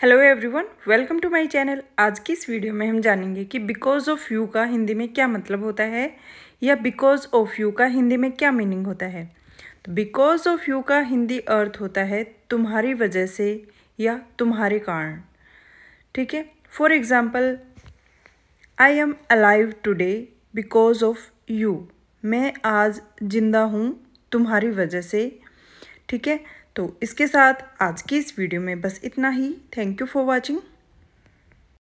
Hello everyone welcome to my channel आज की इस वीडियो में हम जानेंगे कि बिकॉज़ ऑफ़ यू का हिंदी में क्या मतलब होता है या बिकॉज़ ऑफ़ यू का हिंदी में क्या मीनिंग होता है। तो बिकॉज़ ऑफ़ यू का हिंदी अर्थ होता है तुम्हारी वजह से या तुम्हारे कारण। ठीक है? For example I am alive today because of you मैं आज ज़िंदा हूँ तुम्हारी वजह से ठीक है? तो इसके साथ आज की इस वीडियो में बस इतना ही। Thank you for watching